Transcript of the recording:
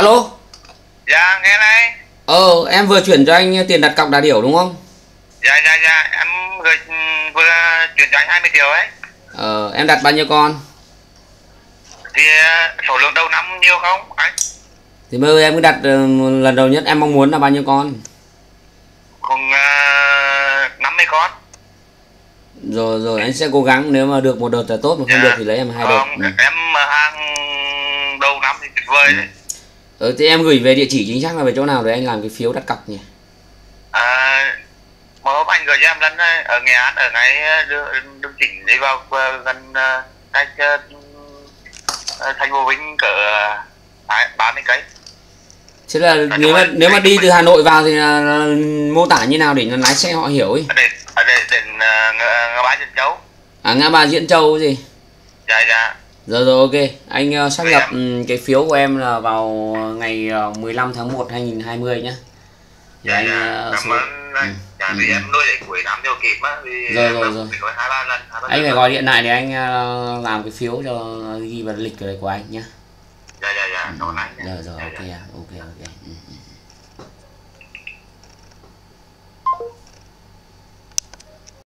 alo? Dạ nghe này ờ em vừa chuyển cho anh tiền đặt cọc đà điểu đúng không? Dạ dạ dạ. Em gửi vừa chuyển cho anh 20 triệu ấy. Ờ em đặt bao nhiêu con? Thì ờ, số lượng đầu năm nhiều không anh? Thì bây giờ em cứ đặt ờ, lần đầu nhất em mong muốn là bao nhiêu con? Cùng uh, 50 con. Rồi rồi anh sẽ cố gắng nếu mà được một đợt là tốt mà không Dạ. được thì lấy em hai đợt. Ừ. em hàng đầu năm thì tuyệt vời đấy ờ, thì em gửi về địa chỉ chính xác là về chỗ nào để anh làm cái phiếu đặt cọc nhỉ? À, mà hôm anh gửi cho em lần ấy, ở Nghệ An ở ngay ờ, đường, chỉnh đi vào ờ, gần ờ, cách ờ, ờ, thành phố Vinh cỡ ba mươi cây. Thế là À, nếu mà nếu mà đi từ Hà Nội vào thì là, là mô tả như nào để lái xe họ hiểu ấy? Ở đây ở đây đến uh, ngã, ba Trần Châu. À ngã ba Diễn Châu gì? Dạ dạ Rồi rồi ok, anh ờ, xác nhập ừm, cái phiếu của em là vào ngày ờ, 15 tháng 1 2020 nhá. Dạ anh dạ ờ, cảm ơn anh dạ ừ, vì ừ. em nuôi để cuối năm cho kịp á Rồi, rồi, rồi. bị nói hai ba lần hai ba anh phải rồi. gọi điện lại để anh ờ, làm cái phiếu cho ghi vào lịch của anh nhá. dạ dạ dạ ơn anh Rồi rồi Dạ, ok dạ. ok ok.